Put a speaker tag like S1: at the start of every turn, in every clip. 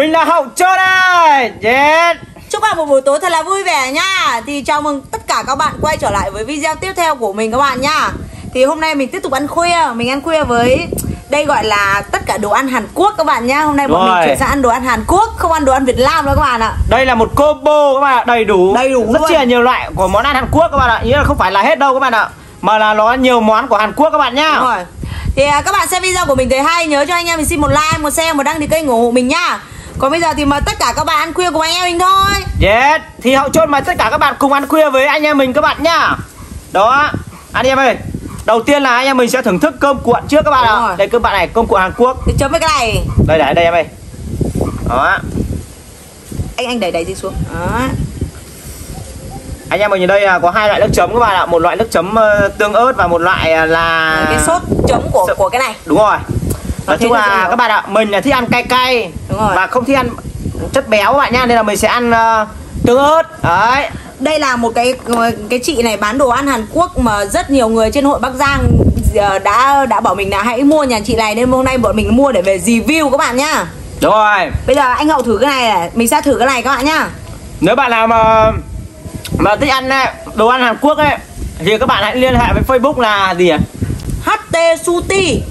S1: Mình là Hậu Trơn đây. Yes.
S2: Chúc bạn một buổi tối thật là vui vẻ nha. Thì chào mừng tất cả các bạn quay trở lại với video tiếp theo của mình các bạn nha. Thì hôm nay mình tiếp tục ăn khuya. Mình ăn khuya với đây gọi là tất cả đồ ăn Hàn Quốc các bạn nhá. Hôm nay bọn
S1: Rồi.
S2: mình chuyển sang ăn đồ ăn Hàn Quốc Không ăn đồ ăn Việt Nam đâu các bạn ạ.
S1: Đây là một combo các bạn ạ, đầy đủ.
S2: Đầy đủ
S1: Rất
S2: luôn.
S1: chi là nhiều loại của món ăn Hàn Quốc các bạn ạ. Nghĩa là không phải là hết đâu các bạn ạ Mà là nó nhiều món của Hàn Quốc các bạn nhá.
S2: Đúng rồi. Thì à, các bạn xem video của mình thấy hay Nhớ cho anh em mình xin một like, một share, một đăng ký kênh ủng hộ mình nhá Còn bây giờ thì mời tất cả các bạn ăn khuya cùng anh em mình thôi.
S1: Yes Thì Hậu Trơn mời tất cả các bạn cùng ăn khuya với anh em mình các bạn nhá. Đó Anh em ơi. Đầu tiên là anh em mình sẽ thưởng thức cơm cuộn trước các bạn ạ. Đây cơm bạn này, cơm cuộn Hàn Quốc.
S2: Thì chấm với cái này.
S1: Đây đây, đây em ơi. Đó.
S2: Anh anh đẩy đẩy gì xuống. Đó.
S1: Anh em mình ở đây là có hai loại nước chấm các bạn ạ. Một loại nước chấm ờ, tương ớt và một loại ờ, là
S2: cái sốt chấm của
S1: Sợ-
S2: của cái này.
S1: Đúng rồi Nói chung
S2: là
S1: các bạn ạ Mình là thích ăn cay cay
S2: Đúng rồi.
S1: Và không thích ăn chất béo các bạn nhá Nên là mình sẽ ăn ờ, tương ớt Đấy
S2: đây là một cái cái chị này bán đồ ăn Hàn Quốc mà rất nhiều người trên hội Bắc Giang ờ, đã đã bảo mình là hãy mua nhà chị này nên hôm nay bọn mình mua để về review các bạn nhá.
S1: Đúng rồi
S2: Bây giờ anh Hậu thử cái này này, mình sẽ thử cái này các bạn nhá.
S1: Nếu bạn nào mà Mà thích ăn ấy, đồ ăn Hàn Quốc ấy Thì các bạn hãy liên hệ với Facebook là gì ạ?
S2: HT Suti.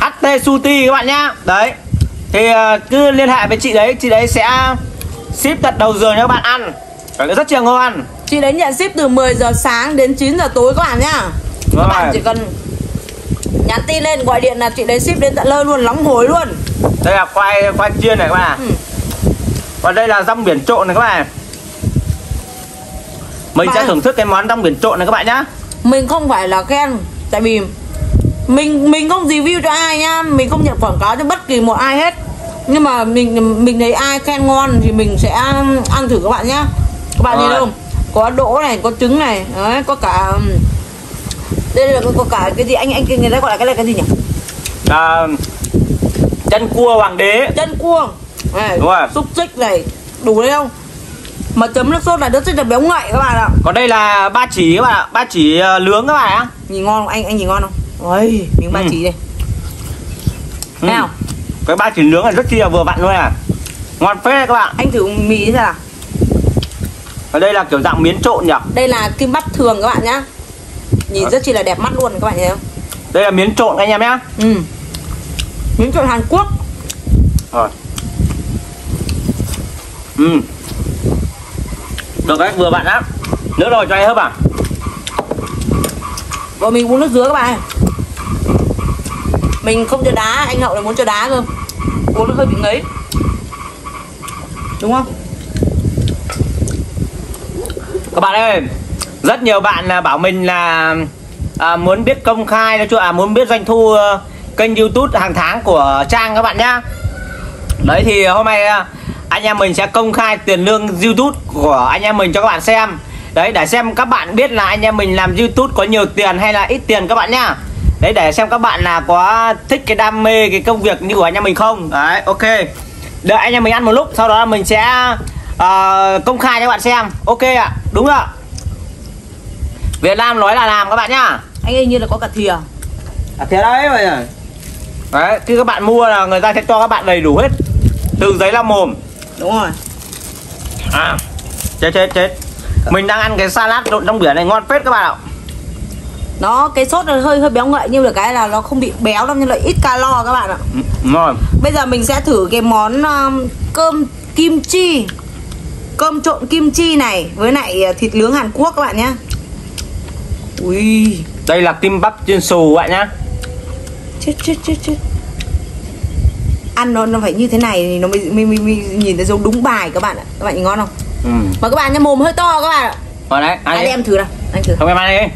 S1: HT Suti các bạn nhá Đấy Thì ờ, cứ liên hệ với chị đấy Chị đấy sẽ ship tận đầu giường cho các bạn ăn rất là ngon
S2: Chị đấy nhận ship từ 10 giờ sáng đến 9 giờ tối các bạn nhá. Các
S1: Rồi.
S2: bạn chỉ cần nhắn tin lên gọi điện là chị đấy ship đến tận nơi luôn, nóng hối luôn.
S1: Đây là khoai khoai chiên này các bạn
S2: Ừ.
S1: Còn đây là rong biển trộn này các bạn Mình sẽ
S2: Bạn-
S1: thưởng thức cái món rong biển trộn này các bạn nhá
S2: mình không phải là khen tại vì mình mình không review cho ai nhá mình không nhận quảng cáo cho bất kỳ một ai hết. Nhưng mà mình mình thấy ai khen ngon thì mình sẽ ăn, thử các bạn nhá. Các bạn nhìn không? Có đỗ này có trứng này đấy có cả đây là có, cả cái gì anh anh người ta gọi là cái này cái gì nhỉ?
S1: À, Chân cua hoàng đế.
S2: Chân cua. Này
S1: Đúng rồi.
S2: xúc xích này đủ đấy không? Mà chấm nước sốt là rất là béo ngậy các bạn ạ.
S1: Còn đây là ba chỉ các bạn ạ. Ba chỉ ờ, nướng các bạn ạ.
S2: Nhìn ngon không? Anh anh nhìn ngon không ôi miếng ba
S1: Ừ.
S2: chỉ đây.
S1: Ừ.
S2: không?
S1: Cái ba chỉ nướng này rất chi là vừa vặn luôn à. Ngon đấy các bạn.
S2: Anh thử mì thế nào.
S1: Ở đây là kiểu dạng miến trộn nhỉ?
S2: Đây là kim bắp thường các bạn nhá. Nhìn
S1: Ờ.
S2: rất chi là đẹp mắt luôn các bạn thấy không?
S1: Đây là miến trộn anh em nhá.
S2: Ừ. Miếng trộn Hàn Quốc.
S1: Rồi Ừ. Được đấy vừa vặn á Nước rồi cho anh hấp à.
S2: Và mình uống nước dứa các bạn mình không cho đá anh hậu là muốn cho đá cơ. Uống nó hơi bị ngấy. Đúng không?
S1: Các bạn ơi Rất nhiều bạn à, bảo mình là à, Muốn biết công khai nói chung là muốn biết doanh thu ờ, Kênh youtube hàng tháng của Trang các bạn nhá. Đấy thì hôm nay à, Anh em mình sẽ công khai tiền lương youtube Của anh em mình cho các bạn xem. Đấy để xem các bạn biết là anh em mình làm youtube Có nhiều tiền hay là ít tiền các bạn nhá. Đấy để xem các bạn là có thích cái đam mê cái công việc như của anh em mình không? Đấy ok. Đợi anh em mình ăn một lúc Sau đó mình sẽ ờ, công khai cho các bạn xem. Ok ạ đúng rồi Việt Nam nói là làm các bạn nhá.
S2: Anh ấy như là có cả thìa.
S1: À thế đấy bây giờ Đấy khi các bạn mua là người ta sẽ cho các bạn đầy đủ hết. Từ giấy làm mồm.
S2: Đúng rồi.
S1: À, Chết chết chết. Mình đang ăn cái salad trộn trong biển này ngon phết các bạn ạ
S2: nó cái sốt nó hơi hơi béo ngậy nhưng mà cái là nó không bị béo đâu nhưng lại ít calo các bạn ạ.
S1: Ừ, Ngon
S2: Bây giờ mình sẽ thử cái món um, cơm kim chi Cơm trộn kim chi này với lại uh, thịt nướng Hàn Quốc các bạn nhé Ui.
S1: Đây là kim bắp chiên xù bạn nhá.
S2: Chết chết chết chết. Ăn nó nó phải như thế này thì nó mới, mới, mới, mới nhìn thấy giống đúng bài các bạn ạ. Các bạn nhìn ngon không?
S1: ừ.
S2: Mà các bạn nhá mồm hơi to các bạn ạ.
S1: Ngon đấy
S2: Anh em thử nào. Anh thử.
S1: Không em ăn đi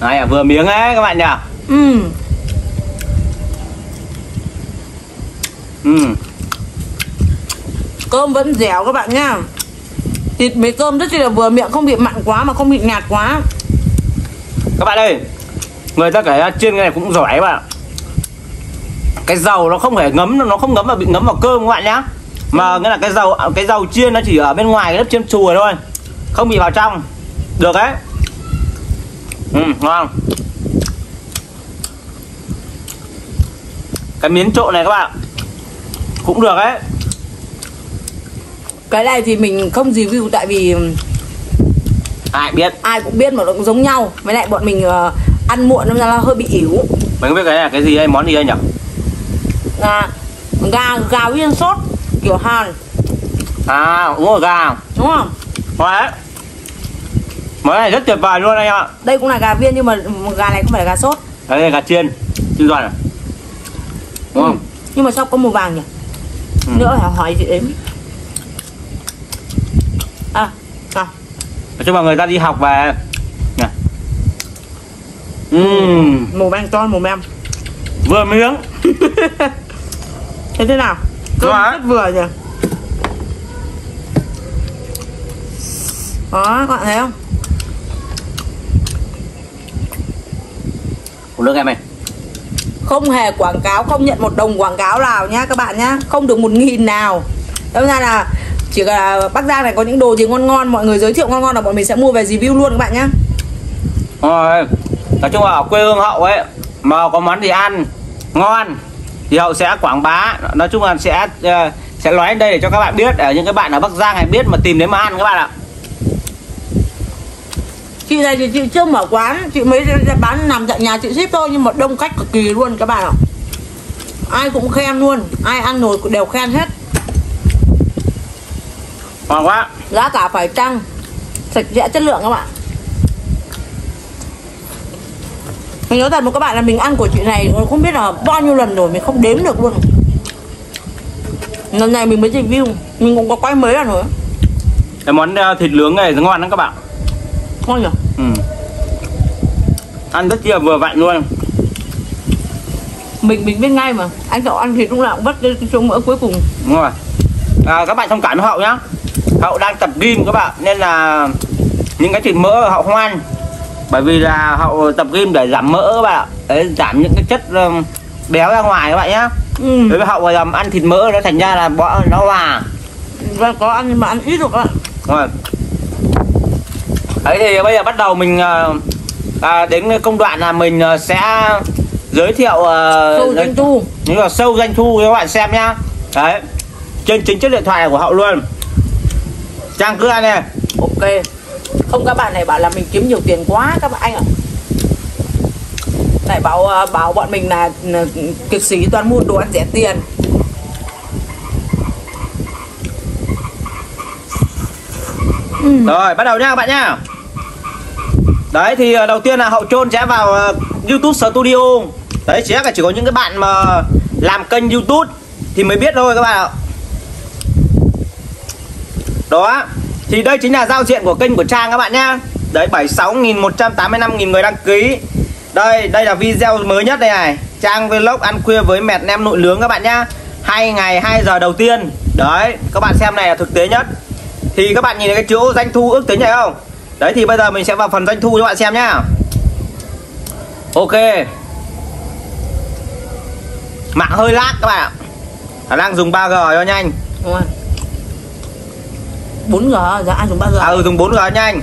S1: Đấy à, vừa miếng ấy các bạn nhỉ?
S2: Ừ.
S1: Ừ.
S2: Cơm vẫn dẻo các bạn nhá. Thịt với cơm rất là vừa miệng Không bị mặn quá mà không bị nhạt quá.
S1: Các bạn ơi Người ta kể chiên cái này cũng giỏi các bạn Cái dầu nó không phải ngấm Nó không ngấm vào bị ngấm vào cơm các bạn nhá. Mà nghĩa là cái dầu cái dầu chiên nó chỉ ở bên ngoài cái lớp chiên chùa thôi. Không bị vào trong. Được đấy Ừ ngon. Cái miến trộn này các bạn cũng được đấy
S2: cái này thì mình không review tại vì
S1: ai biết?
S2: ai cũng biết mà nó cũng giống nhau. Với lại bọn mình ờ, ăn muộn nên là hơi bị yếu.
S1: Mình không biết cái này là cái gì đây món gì đây nhỉ?
S2: À, gà gà viên sốt kiểu hàn.
S1: À uống rồi gà.
S2: Đúng không?
S1: Đấy món này rất tuyệt vời luôn anh ạ.
S2: Đây cũng là gà viên nhưng mà gà này không phải là gà sốt.
S1: Đây là gà chiên. Chiên giòn à đúng không?
S2: Ừ. nhưng mà sao có màu vàng nhỉ?
S1: Ừ.
S2: nữa phải hỏi chị đếm à à.
S1: Chung là người ta đi học về. Nè. Ừm,
S2: màu vàng tròn màu mem
S1: vừa miếng.
S2: Thế thế nào? Cơm rất vừa nhỉ? Đó các bạn thấy không
S1: uống nước em ơi.
S2: Không hề quảng cáo không nhận một đồng quảng cáo nào nhá các bạn nhá. Không được một nghìn nào. Đâm ra là chỉ là Bắc Giang này có những đồ gì ngon ngon mọi người giới thiệu ngon ngon là bọn mình sẽ mua về review luôn các bạn nhá.
S1: Rồi, nói chung là ở quê hương hậu ấy mà có món gì ăn ngon thì hậu sẽ quảng bá. Nói chung là sẽ ờ, sẽ nói đây để cho các bạn biết để những cái bạn ở bắc giang hay biết mà tìm đến mà ăn các bạn ạ
S2: chị này thì chị chưa mở quán chị mới bán nằm tại nhà chị ship thôi nhưng mà đông khách cực kỳ luôn các bạn ạ. Ai cũng khen luôn ai ăn cũng đều khen hết.
S1: Ngon quá.
S2: Giá cả phải chăng sạch sẽ chất lượng các bạn. Mình nói thật một các bạn là mình ăn của chị này không biết là bao nhiêu lần rồi mình không đếm được luôn. Lần này mình mới review mình cũng có quay mấy lần rồi.
S1: Cái món ờ, thịt nướng này ngon lắm các bạn
S2: ngon nhỉ
S1: ừ. ăn rất chia vừa vặn luôn.
S2: Mình mình biết ngay mà. Anh cậu ăn thịt lúc nào cũng cái chỗ mỡ cuối cùng.
S1: Đúng rồi. À, các bạn thông cảm hậu nhá. Hậu đang tập gym các bạn nên là những cái thịt mỡ hậu không ăn. Bởi vì là hậu tập gym để giảm mỡ các bạn ạ. Đấy, giảm những cái chất um, béo ra ngoài các bạn nhá.
S2: Ừ.
S1: đối với hậu làm ăn thịt mỡ nó thành ra là bỏ nó hòa.
S2: Và có ăn nhưng mà ăn ít bạn.
S1: Đúng rồi đấy thì bây giờ bắt đầu mình ờ, à, đến công đoạn là mình ờ, sẽ giới thiệu uh,
S2: sâu doanh thu.
S1: Những là sâu doanh thu cho các bạn xem nhá. Đấy trên chính chiếc điện thoại này của hậu luôn. Trang cứ ăn này
S2: ok. Không các bạn này bảo là mình kiếm nhiều tiền quá các bạn anh ạ. Này bảo bảo bọn mình là, là kiệt sĩ toàn mua đồ ăn rẻ tiền.
S1: Rồi bắt đầu nhá các bạn nhá đấy, thì ờ, đầu tiên là hậu trôn sẽ vào ờ, youtube studio. Đấy sẽ là chỉ có những cái bạn mà làm kênh youtube thì mới biết thôi các bạn ạ. Đó, thì đây chính là giao diện của kênh của trang các bạn nhá. Đấy 76.185.000 người đăng ký. Đây đây là video mới nhất đây này. Trang vlog ăn khuya với mẹt nem nội nướng các bạn nhá. Hai ngày 2 giờ đầu tiên. Đấy, các bạn xem này là thực tế nhất. Thì các bạn nhìn thấy cái chỗ doanh thu ước tính này không? Đấy thì bây giờ mình sẽ vào phần doanh thu cho các bạn xem nhá. Ok. Mạng hơi lag các bạn ạ. Khả năng dùng 3G cho nhanh.
S2: Đúng không 4G giá ăn dùng 3G
S1: À ừ dùng 4G nhanh.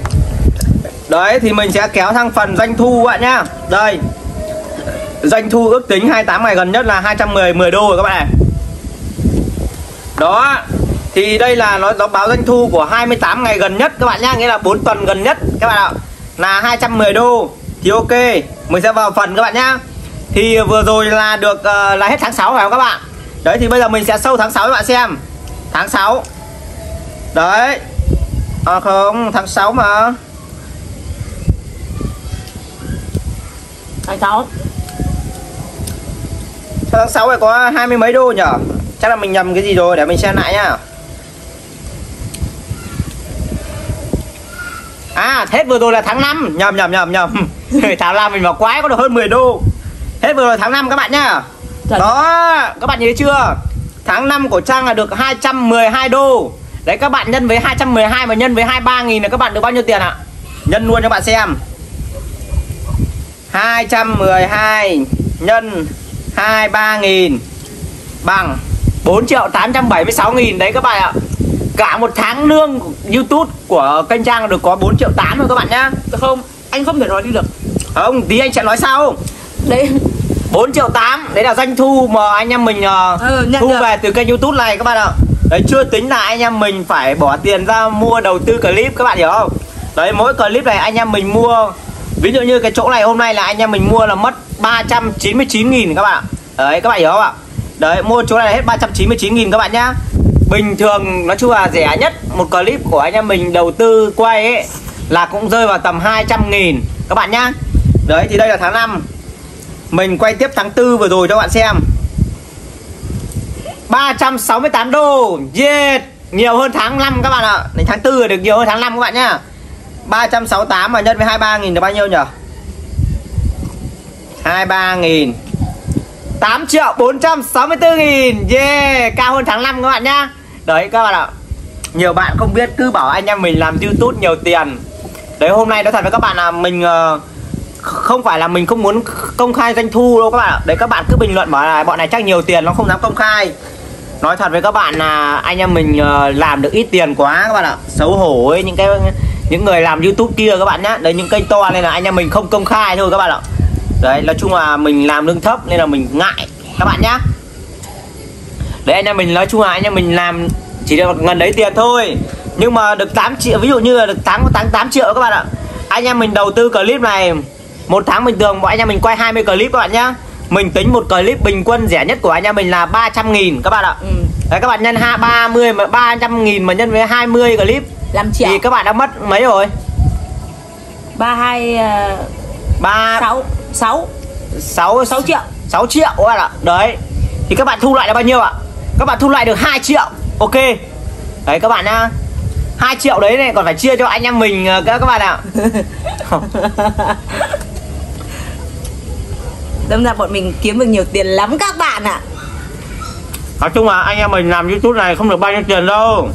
S1: Đấy thì mình sẽ kéo sang phần doanh thu các bạn nhá. Đây. Doanh thu ước tính 28 ngày gần nhất là 210 10 đô rồi các bạn này Đó Thì đây là nó, nó báo doanh thu của 28 ngày gần nhất các bạn nhá Nghĩa là 4 tuần gần nhất các bạn ạ. Là 210 đô. Thì ok Mình sẽ vào phần các bạn nhá. Thì vừa rồi là được ờ, là hết tháng 6 phải không các bạn? Đấy thì bây giờ mình sẽ sâu tháng 6 cho các bạn xem. Tháng 6 Đấy. À không, tháng 6 mà.
S2: Tháng 6
S1: Sao tháng 6 này có hai mươi mấy đô nhở? Chắc là mình nhầm cái gì rồi để mình xem lại nhá À hết vừa rồi là tháng 5 Nhầm nhầm nhầm nhầm. Tháng 5 mình vào quái có được hơn 10 đô. Hết vừa rồi tháng 5 các bạn nhá.
S2: Chuẩn.
S1: Đó các bạn nhớ chưa? Tháng 5 của Trang là được 212 đô. Đấy các bạn nhân với 212 mà nhân với 23 nghìn là các bạn được bao nhiêu tiền ạ? Nhân luôn cho bạn xem. 212 nhân 23 nghìn bằng 4 triệu 876 nghìn. Đấy các bạn ạ Cả một tháng lương YouTube của kênh Trang được có 4 triệu 8 rồi các bạn nhá.
S2: Được không? Anh không thể nói đi được.
S1: Không tí anh sẽ nói sau.
S2: Đấy.
S1: 4 triệu 8 đấy là doanh thu mà anh em mình uh,
S2: Ừ,
S1: thu
S2: được.
S1: về từ kênh youtube này các bạn ạ. Đấy chưa tính là anh em mình phải bỏ tiền ra mua đầu tư clip các bạn hiểu không? Đấy mỗi clip này anh em mình mua. Ví dụ như cái chỗ này hôm nay là anh em mình mua là mất 399 nghìn các bạn ạ. Đấy các bạn hiểu không ạ? Đấy mua chỗ này là hết 399 nghìn các bạn nhá bình thường, nói chung là rẻ nhất, một clip của anh em mình đầu tư quay ấy, là cũng rơi vào tầm 200 nghìn. Các bạn nhá. Đấy, thì đây là tháng 5 mình quay tiếp tháng 4 vừa rồi cho bạn xem. 368 đô. Yeah! Nhiều hơn tháng 5 các bạn ạ. Đến tháng 4 được nhiều hơn tháng 5 các bạn nhá. 368 mà nhân với 23 nghìn là bao nhiêu nhỉ 23 nghìn. 8 triệu 464 nghìn. Yeah, Cao hơn tháng 5 các bạn nhá. Đấy, các bạn ạ. Nhiều bạn không biết, cứ bảo anh em mình làm youtube nhiều tiền. Đấy, hôm nay nói thật với các bạn là mình ờ, không phải là mình không muốn công khai doanh thu đâu các bạn ạ. Đấy, các bạn cứ bình luận bảo là bọn này chắc nhiều tiền, nó không dám công khai. Nói thật với các bạn là anh em mình ờ, làm được ít tiền quá các bạn ạ. Xấu hổ ấy, những cái, những người làm youtube kia các bạn nhá. Đấy, những kênh to nên là anh em mình không công khai thôi các bạn ạ đấy nói chung là mình làm lương thấp nên là mình ngại. Các bạn nhá. Đấy anh em mình nói chung là anh em mình làm chỉ được gần đấy tiền thôi. Nhưng mà được 8 triệu ví dụ như là được 8 8 8 triệu các bạn ạ. Anh em mình đầu tư clip này một tháng bình thường bọn anh em mình quay 20 clip các bạn nhá. Mình tính một clip bình quân rẻ nhất của anh em mình là 300 nghìn các bạn ạ.
S2: Ừ.
S1: đấy các bạn nhân ha 30 mà 300 nghìn mà nhân với 20 clip
S2: 5 triệu.
S1: thì các bạn đã mất mấy rồi?
S2: Ba hai ờ,
S1: ba
S2: sáu. Sáu
S1: sáu
S2: 6 triệu.
S1: 6 triệu các bạn ạ. Đấy. Thì các bạn thu lại là bao nhiêu ạ? Các bạn thu lại được 2 triệu. Ok. Đấy các bạn nhá. 2 triệu đấy này còn phải chia cho anh em mình ờ, các các bạn ạ.
S2: Đâm ra bọn mình kiếm được nhiều tiền lắm các bạn ạ.
S1: Nói chung là anh em mình làm youtube này không được bao nhiêu tiền đâu.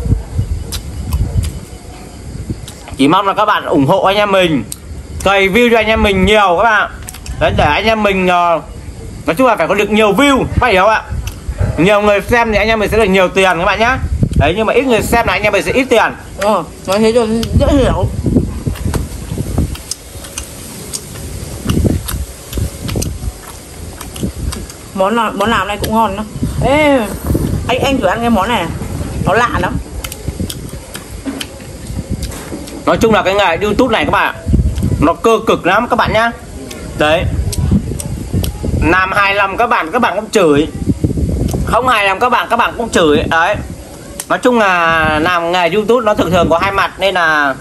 S1: Chỉ mong là các bạn ủng hộ anh em mình. Cày view cho anh em mình nhiều các bạn đấy để anh em mình ờ, nói chung là phải có được nhiều view các bạn hiểu không ạ? Nhiều người xem thì anh em mình sẽ được nhiều tiền các bạn nhá. Đấy nhưng mà ít người xem là anh em mình sẽ ít tiền.
S2: Ờ, nói thế cho dễ hiểu. Món nào, món nào này cũng ngon đó Ê, anh anh thử ăn cái món này. Nó lạ lắm.
S1: Nói chung là cái nghề youtube này các bạn nó cơ cực lắm các bạn nhá đấy. Làm hài lòng các bạn các bạn cũng chửi. Không hài lòng các bạn các bạn cũng chửi. Đấy. Nói chung là làm nghề youtube nó thường thường có hai mặt, nên là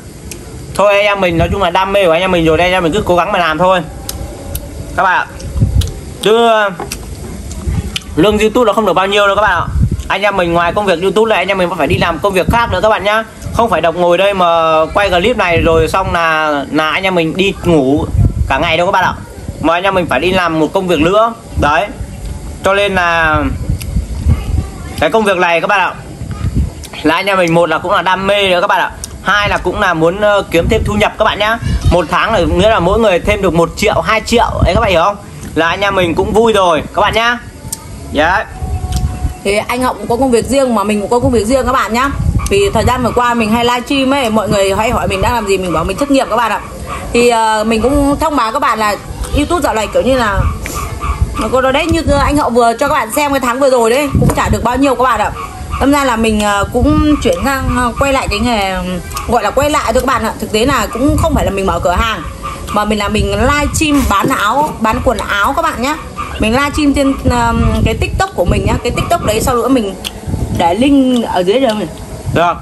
S1: thôi, anh em mình nói chung là đam mê của anh em mình rồi đây anh em mình cứ cố gắng mà làm thôi. Các bạn ạ. chứ, lương youtube nó không được bao nhiêu đâu các bạn ạ. Anh em mình ngoài công việc youtube này, anh em mình phải đi làm công việc khác nữa các bạn nhá. Không phải độc ngồi đây mà quay clip này rồi xong là là anh em mình đi ngủ cả ngày đâu các bạn ạ mà anh em mình phải đi làm một công việc nữa. Đấy. Cho nên là cái công việc này các bạn ạ là anh em mình một là cũng là đam mê nữa các bạn ạ. Hai là cũng là muốn ờ, kiếm thêm thu nhập các bạn nhá. Một tháng là nghĩa là mỗi người thêm được một triệu 2 triệu. Đấy các bạn hiểu không? Là anh em mình cũng vui rồi các bạn nhá. Yeah.
S2: Thì anh Hậu cũng có công việc riêng mà mình cũng có công việc riêng các bạn nhá. Vì thời gian vừa qua mình hay livestream ấy Mọi người hay hỏi mình đang làm gì Mình bảo mình thất nghiệp các bạn ạ. Thì uh, mình cũng thông báo các bạn là Youtube dạo này kiểu như là nó có đấy như anh Hậu vừa cho các bạn xem cái tháng vừa rồi đấy Cũng chả được bao nhiêu các bạn ạ. Tâm ra là mình ờ, cũng chuyển sang ờ, quay lại cái nghề Gọi là quay lại thôi các bạn ạ. Thực tế là cũng không phải là mình mở cửa hàng Mà mình là mình livestream bán áo Bán quần áo các bạn nhé Mình livestream trên um, cái tiktok của mình nhá. Cái tiktok đấy sau nữa mình để link ở dưới đây mình
S1: được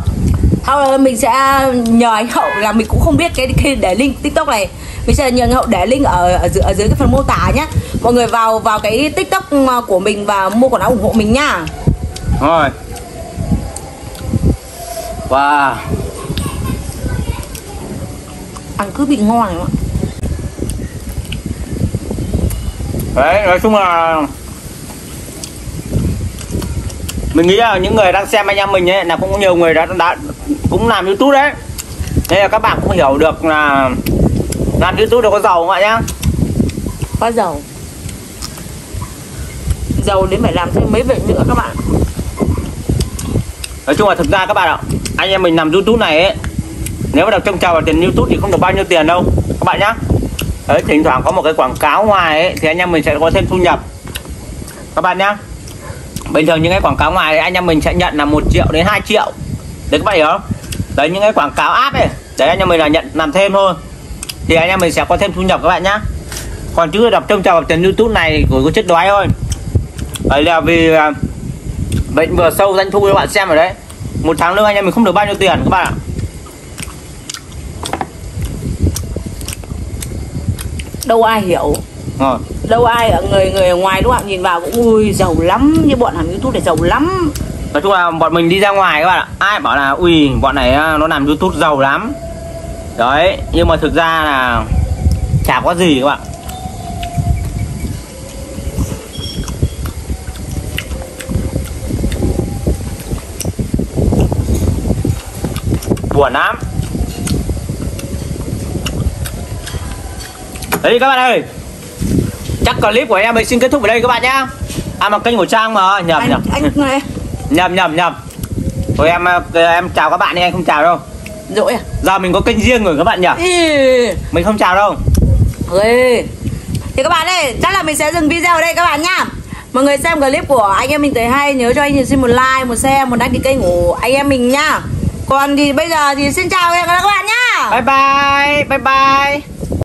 S2: sau đó mình sẽ nhờ anh hậu là mình cũng không biết cái, cái để link tiktok này. Mình sẽ nhờ anh hậu để link ở ở dưới, ở dưới cái phần mô tả nhé mọi người vào vào cái tiktok mà của mình và mua quần áo ủng hộ mình nhá
S1: rồi. Wow.
S2: Ăn cứ bị ngon ạ.
S1: Đấy nói chung là mình nghĩ là những người đang xem anh em mình ấy là cũng nhiều người đã, đã cũng làm youtube đấy. Nên là các bạn cũng hiểu được là làm youtube đâu có giàu không ạ nhá?
S2: Có dầu dầu đến phải làm thêm mấy việc nữa các bạn.
S1: Nói chung là thực ra các bạn ạ anh em mình làm youtube này ấy nếu mà được trông chờ vào tiền youtube thì không được bao nhiêu tiền đâu. Các bạn nhá. Đấy thỉnh thoảng có một cái quảng cáo ngoài ấy thì anh em mình sẽ có thêm thu nhập. Các bạn nhá. Bình thường những cái quảng cáo ngoài thì anh em mình sẽ nhận là một triệu đến 2 triệu. Đấy các bạn hiểu không đấy những cái quảng cáo app ấy đấy anh em mình là nhận làm thêm thôi. Thì anh em mình sẽ có thêm thu nhập các bạn nhá. Còn chứ đọc trông chờ trên youtube này của có chết đói thôi. Đấy là vì à, bệnh vừa sâu doanh thu các bạn xem rồi đấy. Một tháng lương anh em mình không được bao nhiêu tiền các bạn ạ.
S2: Đâu ai hiểu.
S1: Ngon
S2: đâu ai ở người người ở ngoài đúng không nhìn vào cũng ui giàu lắm. Như bọn hàng youtube này giàu lắm
S1: nói chung là bọn mình đi ra ngoài các bạn ạ. Ai bảo là ui bọn này à, nó làm youtube giàu lắm. Đấy nhưng mà thực ra là chả có gì các bạn. Buồn lắm. Đấy các bạn ơi. Chắc clip của em mình xin kết thúc ở đây các bạn nhá. À mà kênh của trang mà nhầm
S2: anh
S1: nhầm.
S2: anh này
S1: nhầm nhầm nhầm. Thôi em ờ, em chào các bạn đi anh không chào đâu.
S2: Dỗi à?
S1: Giờ mình có kênh riêng rồi các bạn nhỉ?
S2: Ê,
S1: mình không chào đâu.
S2: Ghê. thì các bạn ơi chắc là mình sẽ dừng video ở đây các bạn nhá. Mọi người xem clip của anh em mình thấy hay nhớ cho anh nhìn xin một like một share một đăng ký kênh của anh em mình nhá. Còn thì bây giờ thì xin chào các bạn nhá.
S1: Bye bye bye bye